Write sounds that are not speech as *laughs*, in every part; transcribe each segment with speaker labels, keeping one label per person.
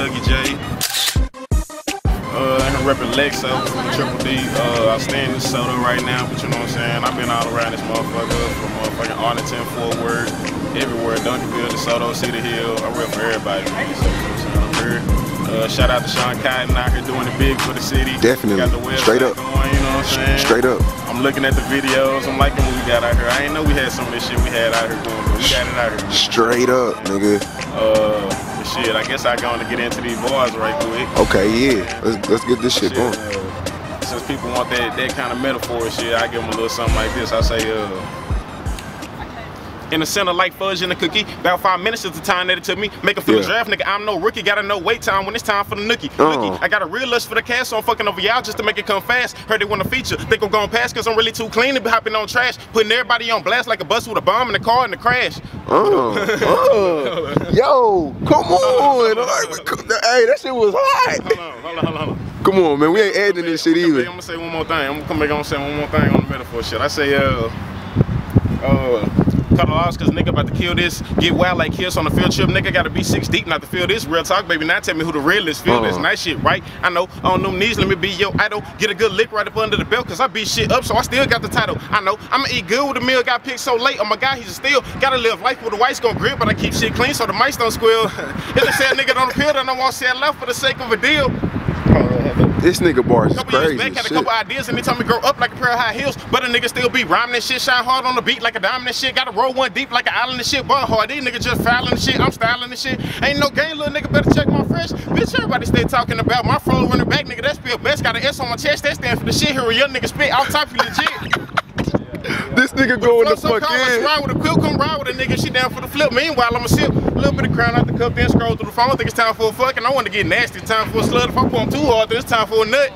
Speaker 1: Douggie J. Uh, I'm repping Lexo, Triple D. Uh, I stay in Soto right now, but you know what I'm saying? I've been all around this motherfucker from motherfucking Arlington, Fort Worth, everywhere. Duncanville, DeSoto, Cedar Hill. I rep for everybody, man. So, you know what I'm uh, shout out to Sean Cotton out here doing the big for the city.
Speaker 2: Definitely.
Speaker 1: Got the
Speaker 2: Straight up.
Speaker 1: Going, you know what I'm saying?
Speaker 2: Straight up.
Speaker 1: I'm looking at the videos. I'm liking what we got out here. I ain't know we had some of this shit we had out here doing, but we got it out here.
Speaker 2: Straight up, nigga.
Speaker 1: Uh, shit, I guess I to get into these bars right quick.
Speaker 2: Okay, yeah. Let's let's get this shit going.
Speaker 1: uh, since people want that that kind of metaphor shit, I give them a little something like this. I say, uh, in the center like fudge in a cookie. About five minutes is the time that it took me. Make a feel
Speaker 2: Yeah.
Speaker 1: draft, nigga. I'm no rookie. Gotta know wait time when it's time for the nookie.
Speaker 2: Uh.
Speaker 1: I got a real lust for the cash, so I'm fucking over y'all just to make it come fast. Heard they want a feature. Think I'm going past cause I'm really too clean to be hopping on trash. Putting everybody on blast like a bus with a bomb in the car in the crash.
Speaker 2: Uh, uh. *laughs* Yo, come on. Hey, that shit was hot.
Speaker 1: Hold on, hold on, hold on.
Speaker 2: Come on, man. We ain't adding this shit either.
Speaker 1: I'm gonna say one more thing. I'm gonna come back on and say one more thing on the metaphor shit. I say, uh, uh, cut a loss cause nigga about to kill this. Get wild like kiss on the field trip. Nigga gotta be six deep not to feel this. Real talk, baby. Now tell me who the realest feel this.
Speaker 2: Uh-huh.
Speaker 1: Nice shit, right? I know. On them knees, let me be your idol. Get a good lick right up under the belt cause I beat shit up, so I still got the title. I know. I'ma eat good with the meal. Got picked so late. Oh my god, he's a steal. Gotta live life with the whites gon' grip, but I keep shit clean so the mice don't squeal. *laughs* if they say a nigga on the pill, then I won't say it left for the sake of a deal.
Speaker 2: This nigga bars is
Speaker 1: couple years
Speaker 2: crazy.
Speaker 1: back, had a
Speaker 2: shit.
Speaker 1: couple ideas and they told me grow up like a pair of high heels. But a nigga still be rhyming and shit, shine hard on the beat like a diamond and shit. Gotta roll one deep like an island and shit, ball hard. These niggas just fouling and shit, I'm styling and shit. Ain't no game, little nigga, better check my fresh. Bitch, everybody stay talking about my flow running back, nigga. That spell best. Got an S on my chest, that stand for the shit. Here a young nigga spit, I'll top you legit.
Speaker 2: Nigga going the fuck in.
Speaker 1: ride with a quill, come ride with a nigga. She down for the flip. Meanwhile, I'ma sip a little bit of crown out the cup, then scroll through the phone. I Think it's time for a fuck, and I want to get nasty. Time for a slut. If I pull 'em too hard, then it's time for a nut.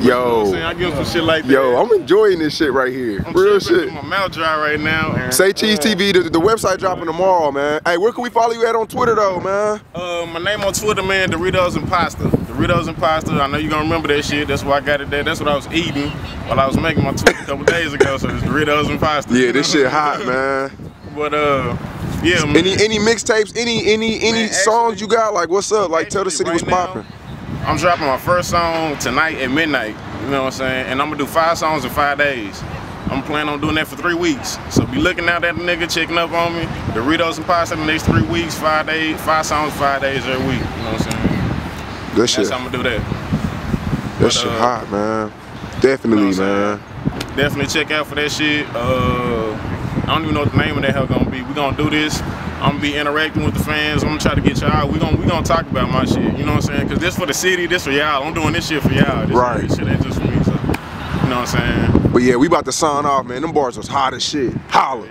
Speaker 1: You know I'm saying?
Speaker 2: Yo,
Speaker 1: I some shit like that.
Speaker 2: yo, I'm enjoying this shit right here.
Speaker 1: I'm
Speaker 2: Real shit.
Speaker 1: My mouth dry right now. and-
Speaker 2: Say Cheese TV, the, the website dropping tomorrow, man. Hey, where can we follow you at on Twitter though, man?
Speaker 1: Uh, my name on Twitter, man, Doritos and Pasta. Doritos and Pasta. I know you're gonna remember that shit. That's why I got it there. That's what I was eating while I was making my tweet a couple days ago. So it's Doritos and Pasta.
Speaker 2: Yeah, this shit hot, man.
Speaker 1: But uh, yeah, man.
Speaker 2: Any any mixtapes, any any any
Speaker 1: Man,
Speaker 2: songs
Speaker 1: actually-
Speaker 2: you got? Like, what's up? Like, tell the city
Speaker 1: Right
Speaker 2: what's popping.
Speaker 1: I'm dropping my first song tonight at midnight. You know what I'm saying? And I'm gonna do five songs in five days. I'm planning on doing that for three weeks. So be looking out at the nigga, checking up on me. Doritos and Pasta the next three weeks, five days, five songs, five days every week. You know what I'm saying?
Speaker 2: Good shit.
Speaker 1: How I'm gonna do that.
Speaker 2: That
Speaker 1: but,
Speaker 2: shit
Speaker 1: uh,
Speaker 2: hot, man. Definitely,
Speaker 1: You know
Speaker 2: man.
Speaker 1: Definitely check out for that shit. Uh, I don't even know what the name of that hell gonna be. We gonna do this. I'm gonna be interacting with the fans. I'm gonna try to get y'all. We gonna we gonna talk about my shit. You know what I'm saying? Cause this for the city. This for y'all. I'm doing this shit for y'all. right. This
Speaker 2: Right.
Speaker 1: This shit ain't just for me. So you know what I'm saying?
Speaker 2: But yeah, we about to sign off, man. Them bars was hot as shit. Holla.